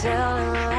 tell her